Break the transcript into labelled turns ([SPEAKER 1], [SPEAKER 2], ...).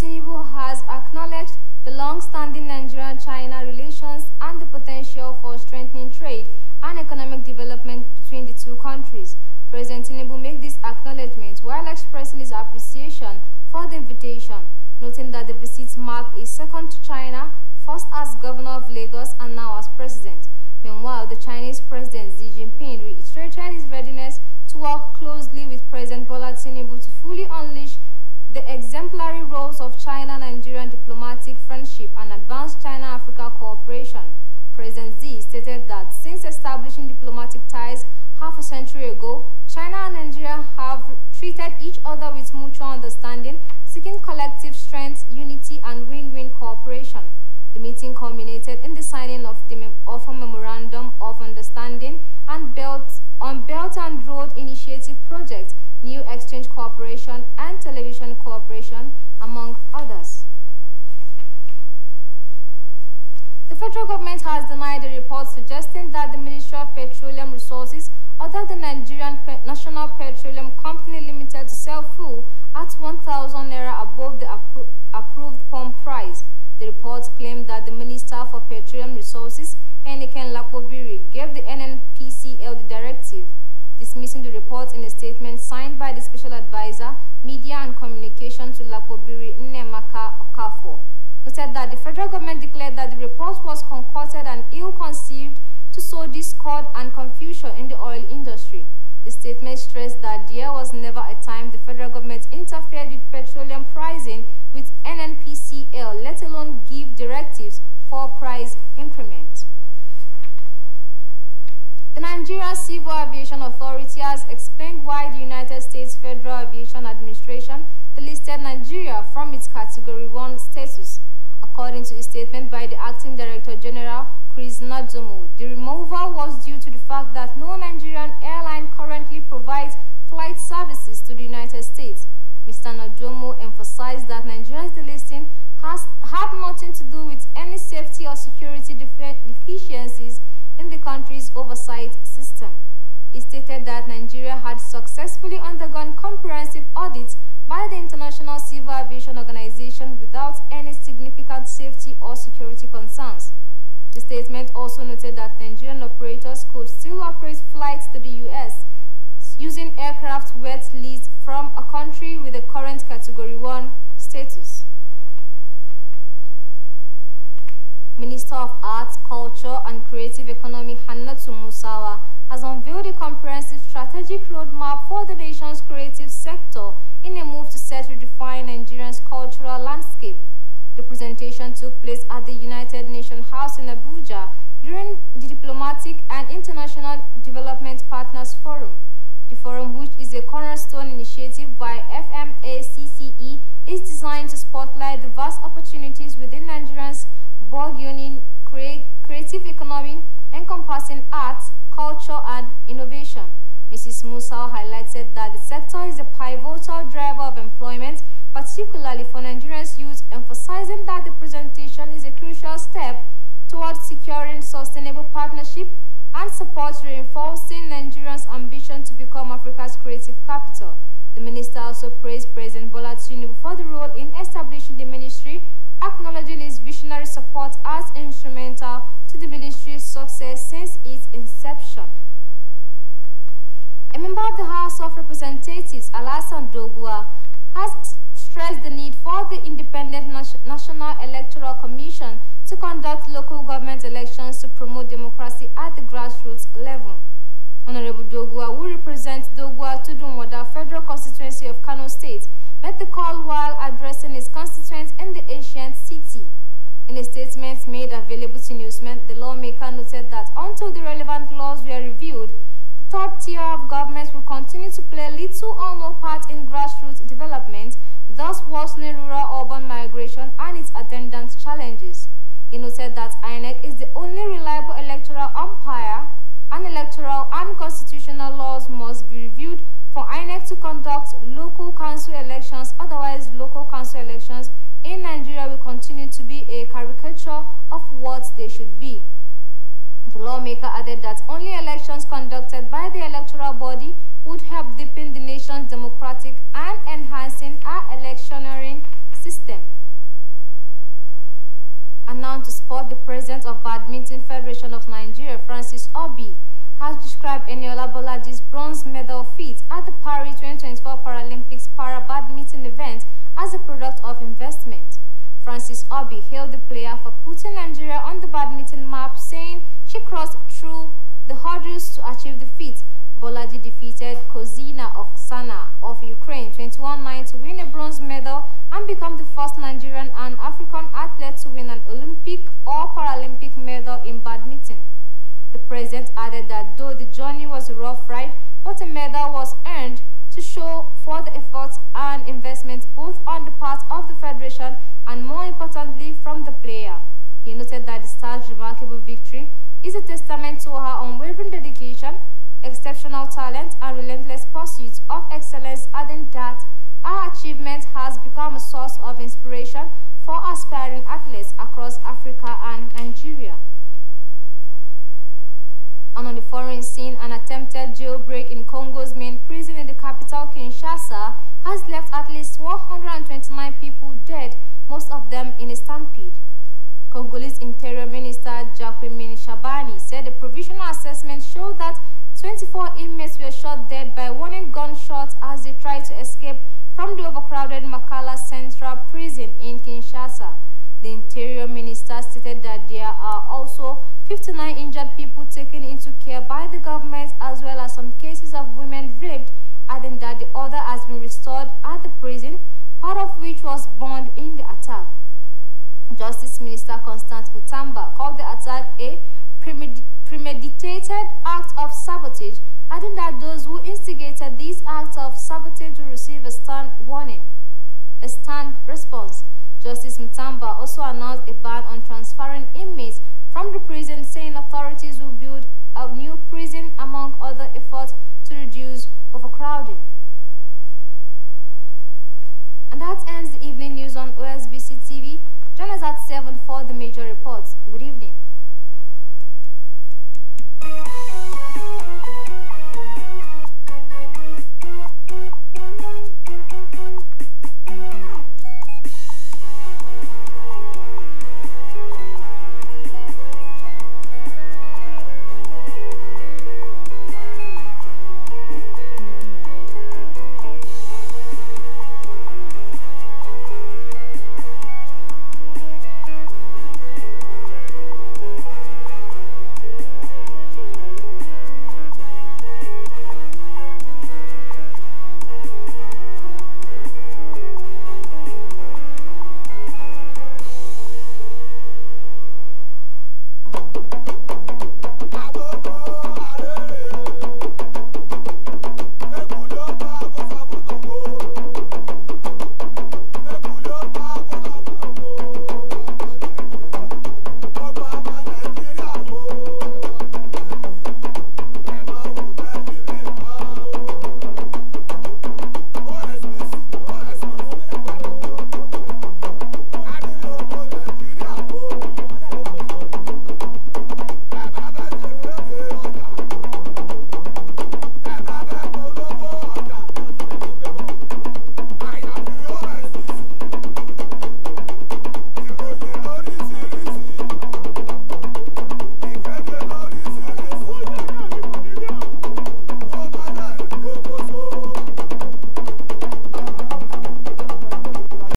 [SPEAKER 1] Tinubu has acknowledged the long-standing Nigeria-China relations and the potential for strengthening trade and economic development between the two countries. President Tinubu made this acknowledgement while expressing his appreciation for the invitation, noting that the visit marked his second to China, first as governor of Lagos and now as president. Meanwhile, the Chinese president Xi Jinping reiterated his readiness to work closely with President Bola Tinubu to fully unleash the exemplary roles of China-Nigerian diplomatic friendship and advanced China-Africa cooperation. President Xi stated that since establishing diplomatic ties half a century ago, China and Nigeria have treated each other with mutual understanding, seeking collective strength, unity, and win-win cooperation. The meeting culminated in the signing of, the, of a memorandum of understanding and Belt, on Belt and Road Initiative Project, New Exchange Cooperation and Television Cooperation, among others. The federal government has denied the report suggesting that the Ministry of Petroleum Resources ordered the Nigerian National Petroleum Company Limited to sell fuel at 1,000 naira above the appro approved pump price. The report claimed that the Minister for Petroleum Resources, Heineken Lokpobiri, gave the NNPCL the directive, dismissing the report in a statement signed by the Special Advisor, Media and Communication to Lokpobiri Nneamaka Okafor. Noted that the federal government declared that the report was concocted and ill-conceived to sow discord and confusion in the oil industry. The statement stressed that there was never a time the federal government interfered with petroleum pricing with NNPCL, let alone give directives for price increment. The Nigeria Civil Aviation Authority has explained why the United States Federal Aviation Administration delisted Nigeria from its Category 1 status. According to a statement by the Acting Director General, Chris Najomo, the removal was due to the fact that no Nigerian airline currently provides flight services to the United States. Mr. Najomo emphasized that Nigeria's delisting has had nothing to do with any safety or security deficiencies in the country's oversight system. He stated that Nigeria had successfully undergone comprehensive audits by the International Civil Aviation Organization without any significant safety or security concerns. The statement also noted that Nigerian operators could still operate flights to the U.S. using aircraft wet leased from a country with a current Category 1 status. Minister of Arts, Culture and Creative Economy Hannatu Musawa has unveiled a comprehensive strategic roadmap for the nation's creative sector in a move to set redefine Nigeria's cultural landscape. The presentation took place at the United Nations House in Abuja during the Diplomatic and International Development Partners Forum. The forum, which is a cornerstone initiative by FMACCE, is designed to spotlight the vast opportunities within Nigeria's burgeoning creative economy encompassing arts, culture, and innovation. Mrs. Musa highlighted that the sector is a pivotal driver of employment, particularly for Nigeria's youth, emphasizing that the presentation is a crucial step towards securing sustainable partnership and support reinforcing Nigeria's ambition to become Africa's creative capital. The minister also praised President Bola Tinubu for the role in establishing the ministry, acknowledging his visionary support as instrumental to the ministry's success since its inception. A member of the House of Representatives, Alhassan Doguwa, has stressed the need for the Independent National Electoral Commission to conduct local government elections to promote democracy at the grassroots level. Honorable Doguwa, who represents Doguwa Tudunwada Federal Constituency of Kano State, met the call while addressing his constituents in the ancient city. In a statement made available to newsmen, the lawmaker noted that until the relevant laws were reviewed, the third tier of governments will continue to play little or no part in grassroots development, thus worsening rural-urban migration and its attendant challenges. He noted that INEC is the only reliable electoral umpire and electoral and constitutional laws must be reviewed for INEC to conduct local council elections, otherwise local council elections in Nigeria will continue to be a caricature of what they should be. The lawmaker added that only elections conducted by the electoral body would help deepen the nation's democratic and enhancing our electioneering system. announced to support the president of Badminton Federation of Nigeria, Francis Orbih, has described Eniola Bolaji's bronze medal feat at the Paris 2024 Paralympics Para Badminton event as a product of investment. Francis Orbih hailed the player for putting Nigeria on the badminton map, saying she crossed through the hurdles to achieve the feat. Bolaji defeated Kozyna Oksana of Ukraine 21-9 to win a bronze medal and become the first Nigerian and African athlete to win an Olympic or Paralympic medal in badminton. The president added that though the journey was a rough ride, but a medal was earned to show for the efforts and investments both on the part of the federation and more importantly from the player. He noted that the star's remarkable victory is a testament to her unwavering dedication, exceptional talent and relentless pursuit of excellence adding that our achievement has become a source of inspiration for aspiring athletes across Africa and Nigeria. And on the foreign scene, an attempted jailbreak in Congo's main prison in the capital, Kinshasa, has left at least 129 people dead, most of them in a stampede. Congolese Interior Minister Jacquemin Shabani said the provisional assessment showed that 24 inmates were shot dead by warning gunshots as they tried to escape from the overcrowded Makala Central Prison in Kinshasa. The Interior Minister stated that there are also 59 injured people taken into care by the government as well as some cases of women raped, adding that the order has been restored at the prison, part of which was burned in the attack. Justice Minister Constant Mutamba called the attack a premeditated act of sabotage, adding that those who instigated these acts of sabotage will receive a stern warning, a stern response. Justice Mutamba also announced a ban on transferring inmates from the prison, saying authorities will build a new prison among other efforts to reduce overcrowding. And that ends the evening news on OSBC TV. Join us at 7 for the major reports. Good evening. Thank you.